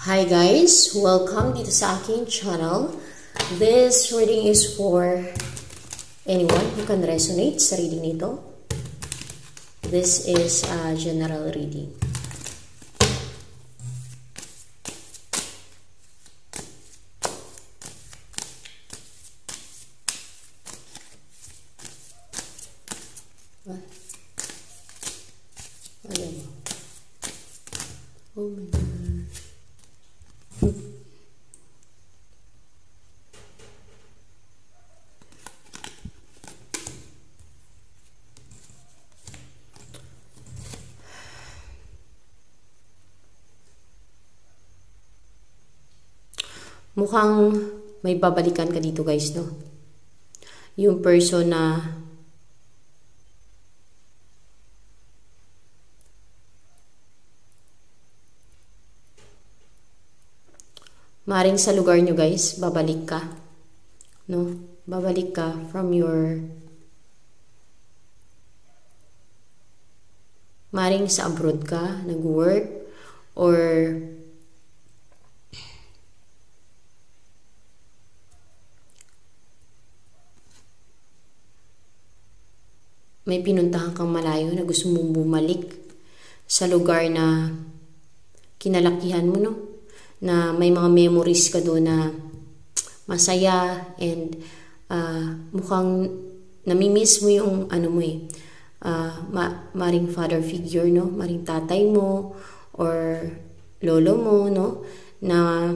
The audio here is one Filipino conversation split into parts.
Hi guys! Welcome dito sa aking channel. This reading is for anyone who can resonate sa reading nito. This is a general reading. Oh my gosh. Mukhang may babalikan ka dito guys, no? Yung person na maring sa lugar nyo guys, babalik ka. No? Babalik ka from your maring sa abroad ka, nag-work, or may pinuntahan kang malayo na gusto mong bumalik sa lugar na kinalakihan mo, no? Na may mga memories ka doon na masaya and uh, mukhang namimiss mo yung ano mo eh, uh, ma maring father figure, no? Maring tatay mo or lolo mo, no? Na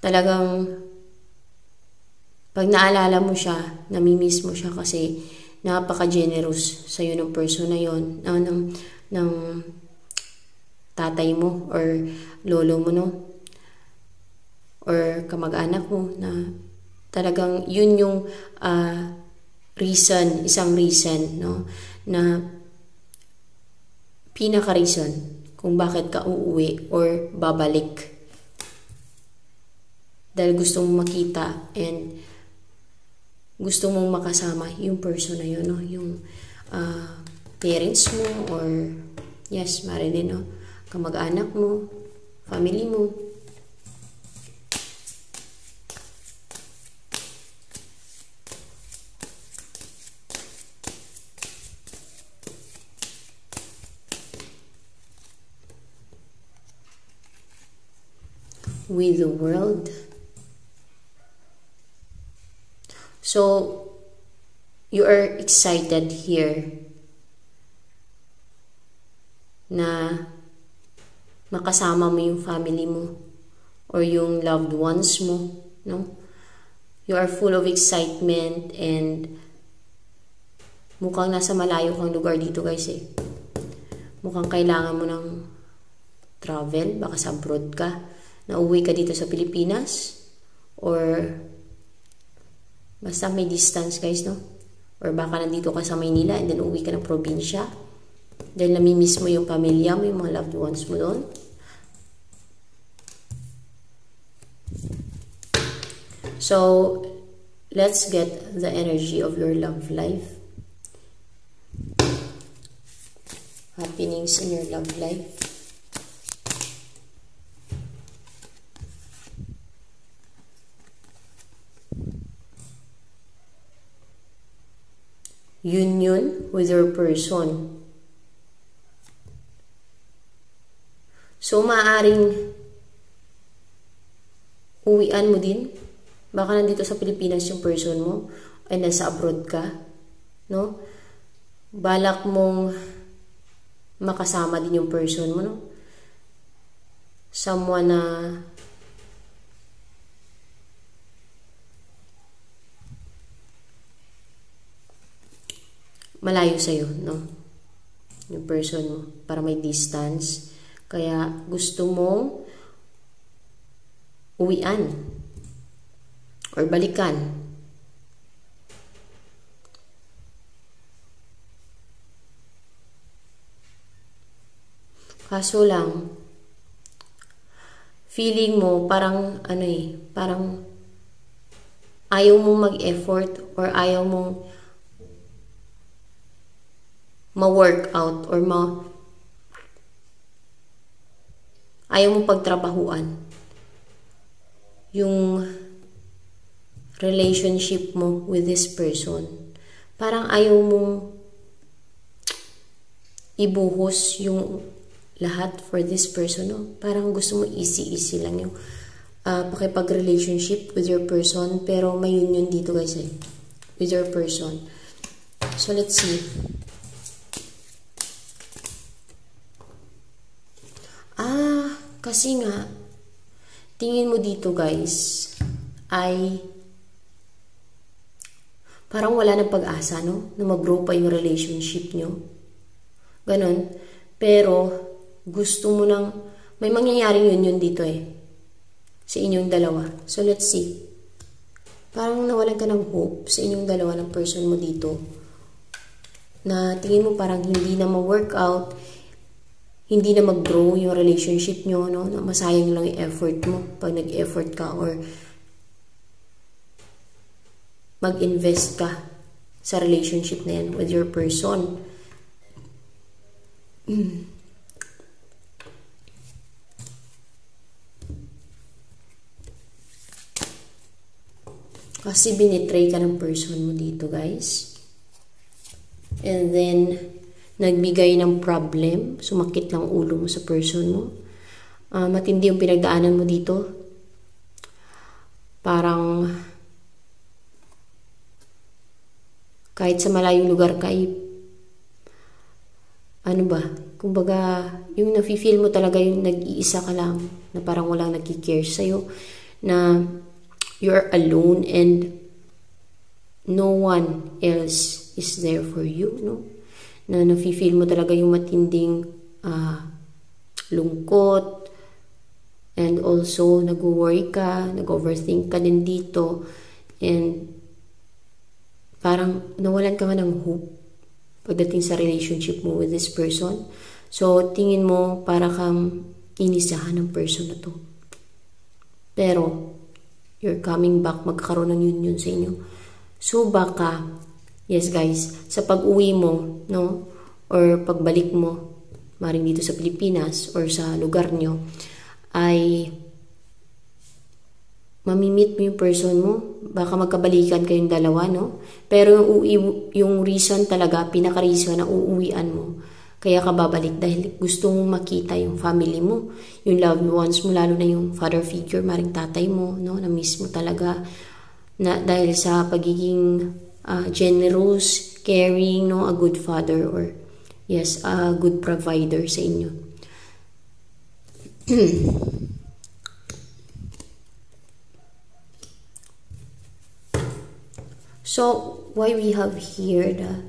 talagang pag naalala mo siya, namimiss mo siya kasi napaka-generous sa iyo ng person na yon ng, ng, ng tatay mo or lolo mo, no? Or kamag-anak mo na talagang yun yung uh, reason, isang reason, no? Na pinaka-reason kung bakit ka uuwi or babalik. Dahil gusto mong makita and gusto mong makasama yung person na yun, no? Yung uh, parents mo or yes, mari din, no? Kamag-anak mo, family mo. With the world. So, you are excited here na makasama mo yung family mo or yung loved ones mo, no? You are full of excitement and mukhang nasa malayo kang lugar dito guys eh. Mukhang kailangan mo ng travel, baka sa abroad ka, na uwi ka dito sa Pilipinas or Basta may distance guys, no? Or baka nandito ka sa Maynila and then uwi ka ng probinsya. Dahil namimiss mo yung pamilya mo, yung mga loved ones mo doon. So, let's get the energy of your love life. Happenings in your love life. Union with your person. So, maaring uwian mo din. Baka nandito sa Pilipinas yung person mo ay nasa abroad ka. No? Balak mong makasama din yung person mo. No? Someone na malayo sa'yo, no? Yung person mo, para may distance. Kaya gusto mong uwian or balikan. Kaso lang, feeling mo parang ano eh, parang ayaw mong mag-effort or ayaw mong ma-work out or ma ayaw mo pagtrabahuan. Yung relationship mo with this person. Parang ayaw mong ibuhos yung lahat for this person. No? Parang gusto mo easy-easy lang yung uh, pakipag-relationship with your person. Pero may yun yun dito guys eh. With your person. So, let's see. Kasi nga, tingin mo dito guys, ay parang wala ng pag-asa, no? Na mag-grow pa yung relationship nyo. Ganon. Pero, gusto mo nang, may mangyayaring yun yun dito eh. Sa inyong dalawa. So, let's see. Parang nawalan ka ng hope sa inyong dalawa ng person mo dito. Na tingin mo parang hindi na ma-work out, hindi na mag-grow yung relationship nyo, no? Na masayang lang yung effort mo pag nag-effort ka or mag-invest ka sa relationship na yan with your person. Mm. Kasi binitray ka ng person mo dito, guys. And then, nagbigay ng problem. Sumakit lang ulo mo sa person mo. Uh, matindi yung pinagdaanan mo dito. Parang, kahit sa malayong lugar ka, ano ba, kumbaga, yung nafe-feel mo talaga yung nag-iisa ka lang, na parang walang nagkikare sa'yo, na you're alone and no one else is there for you, no? Na nafe-feel mo talaga yung matinding uh, lungkot and also nag-worry ka, nag-overthink ka din dito and parang nawalan ka nga ng hope pagdating sa relationship mo with this person. So, tingin mo para kang inisahan ng person na to. Pero, you're coming back, magkakaroon ng union sa inyo. So baka, yes guys, sa pag-uwi mo, no, or pagbalik mo, maring dito sa Pilipinas or sa lugar nyo, ay mamimit mo yung person mo, baka magkabalikan kayong dalawa, no? Pero yung, yung reason talaga, pinaka-reason na uuwian mo, kaya ka babalik dahil gusto mong makita yung family mo, yung loved ones mo, lalo na yung father figure, maring tatay mo, no? na miss mo talaga. Na dahil sa pagiging uh, generous, caring, no? a good father or yes, a good provider sa inyo. so, why we have here the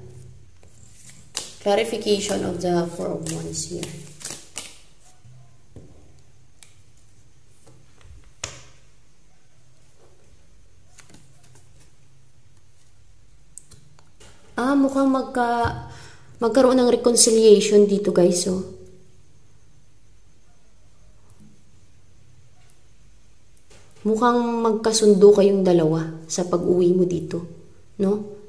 clarification of the Four of Wands here. Mukhang magka, magkaroon ng reconciliation dito guys, oh. Mukhang magkasundo kayong dalawa sa pag-uwi mo dito, no?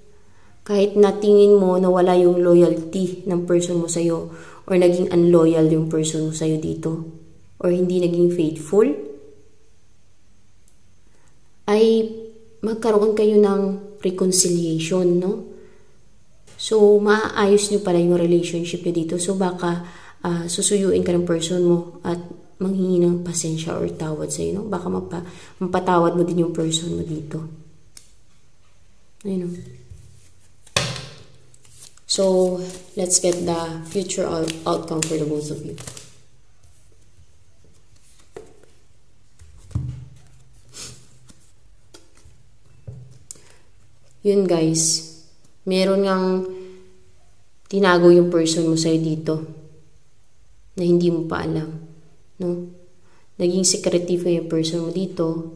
kahit natingin mo na wala yung loyalty ng person mo sa'yo or naging unloyal yung person mo sa'yo dito or hindi naging faithful, ay magkaroon kayo ng reconciliation, no? So, maayos nyo pala yung relationship nyo dito. So, baka uh, susuyuin ka ng person mo at manghingi ng pasensya or tawad sa'yo, no? Baka mapa, mapatawad mo din yung person mo dito. Ayun, no? So, let's get the future outcome for the both of you. Yun guys, meron ngang tinago yung person mo sa'yo dito na hindi mo pa alam. No? Naging secretive yung person mo dito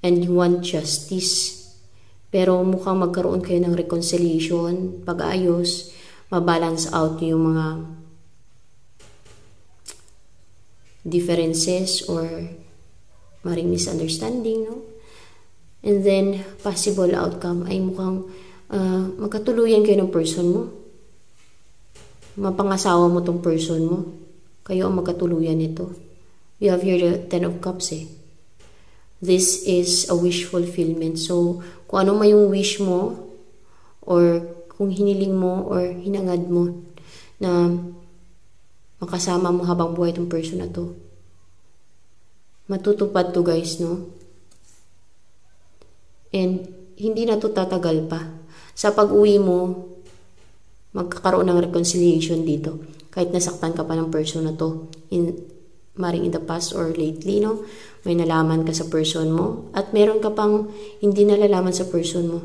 and you want justice pero mukhang magkaroon kayo ng reconciliation, pag-ayos, mabalance out yung mga differences or maring misunderstanding, no? And then, possible outcome ay mukhang uh, magkatuluyan kayo ng person mo. Mapangasawa mo tong person mo. Kayo ang magkatuluyan nito. You have here the Ten of Cups eh. This is a wish fulfillment. So, kung ano may yung wish mo, or kung hiniling mo, or hinangad mo, na makasama mo habang buhay itong person na to. Matutupad to guys, no? And, hindi na to tatagal pa. Sa pag-uwi mo, magkakaroon ng reconciliation dito. Kahit nasaktan ka pa ng person na to. In, maring in the past or lately, no? may nalaman ka sa person mo at meron ka pang hindi nalalaman sa person mo.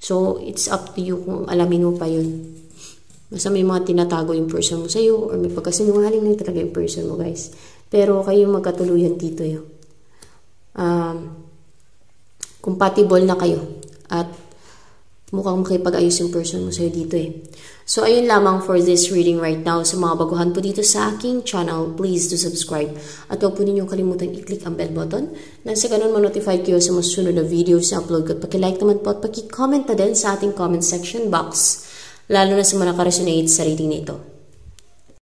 So, it's up to you kung alamin mo pa yun. Basta may mga tinatago yung person mo sa'yo or may pagkasinungaling na talaga yung person mo, guys. Pero kayo magkatuluyan dito yun. Um, compatible na kayo. At mukhang makipag-ayos yung person mo sa'yo dito eh. So, ayun lamang for this reading right now. Sa mga baguhan po dito sa aking channel, please do subscribe. At huwag po ninyong kalimutan i-click ang bell button nang sa ganun ma-notify kayo sa masunod na videos na upload ko. At pakilike naman po at pakicomment na din sa ating comment section box. Lalo na sa mga nakaresonate sa reading na ito.